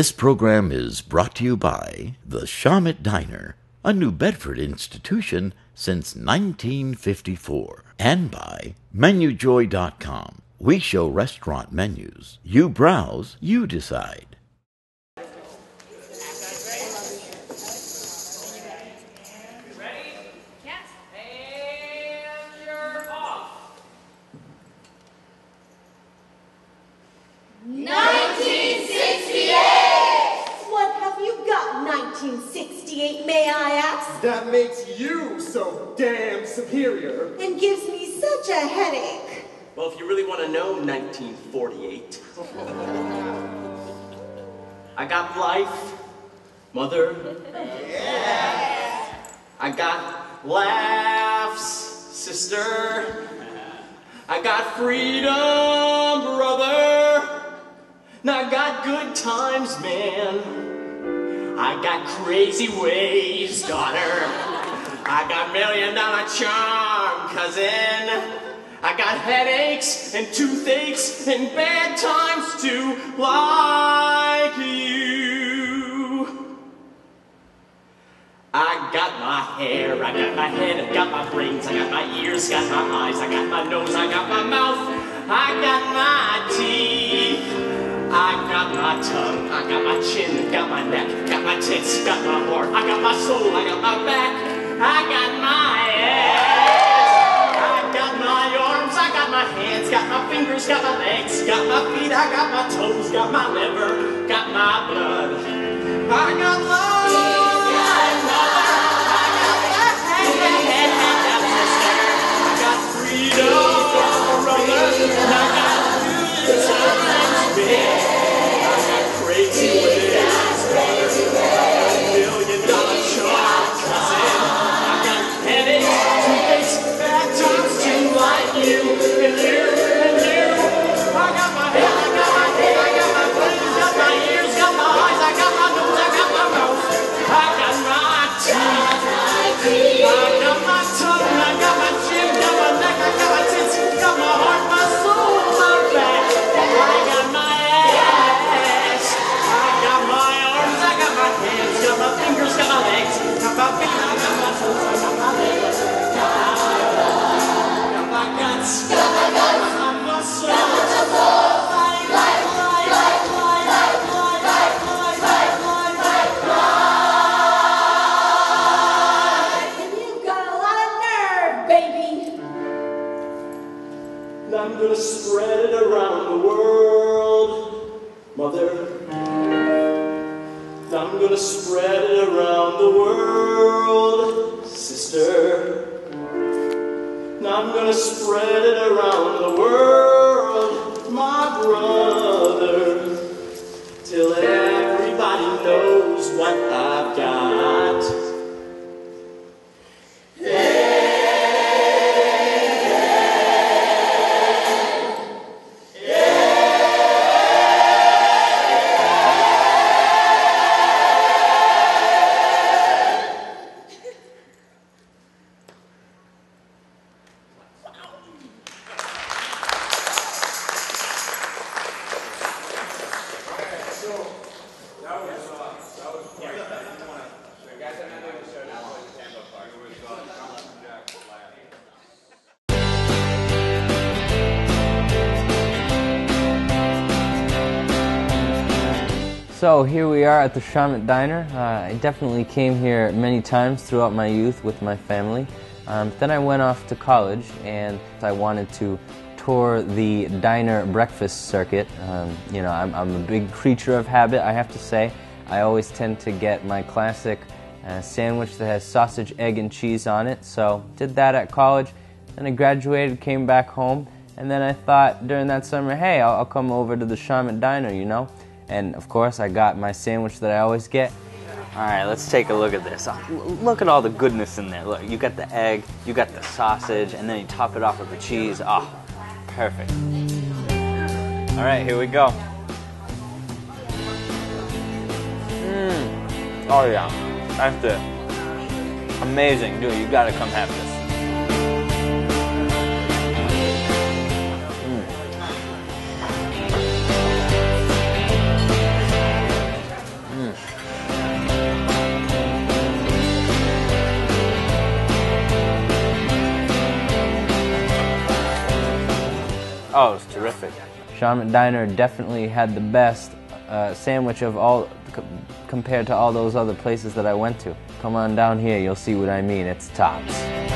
This program is brought to you by the Shawmut Diner, a New Bedford institution since 1954, and by MenuJoy.com. We show restaurant menus. You browse, you decide. Off. 1968! What have you got, 1968, may I ask? That makes you so damn superior. And gives me such a headache. Well, if you really want to know 1948, I got life, mother. I got laughs, sister. I got freedom, brother. And I got good times, man. I got crazy ways, daughter. I got million dollar charm, cousin. I got headaches and toothaches and bad times too, like you. I got my hair, I got my head, I got my brains, I got my ears, got my eyes, I got my nose, I got my mouth, I got my teeth. I got my tongue, I got my chin, got my neck, got tits, got my heart, I got my soul, I got my back, I got my ass. I got my arms, I got my hands, got my fingers, got my legs, got my feet, I got my toes, got my liver, got my blood. I got love. I'm gonna spread it around the world, mother. I'm gonna spread it around the world, sister. I'm gonna spread it around the world, my brother, So here we are at the Shawmut Diner. Uh, I definitely came here many times throughout my youth with my family. Um, then I went off to college and I wanted to tour the diner breakfast circuit. Um, you know, I'm, I'm a big creature of habit, I have to say. I always tend to get my classic uh, sandwich that has sausage, egg, and cheese on it. So did that at college. Then I graduated, came back home, and then I thought during that summer, hey, I'll, I'll come over to the Shawmut Diner, you know. And of course, I got my sandwich that I always get. All right, let's take a look at this. Uh, Look at all the goodness in there. Look, you got the egg, you got the sausage, and then you top it off with the cheese. Oh, perfect. All right, here we go. Mmm. Oh yeah, that's it. Amazing, dude. You gotta come have this. Oh, it's terrific. Shawmut Diner definitely had the best uh, sandwich of all c- compared to all those other places that I went to. Come on down here, you'll see what I mean. It's tops.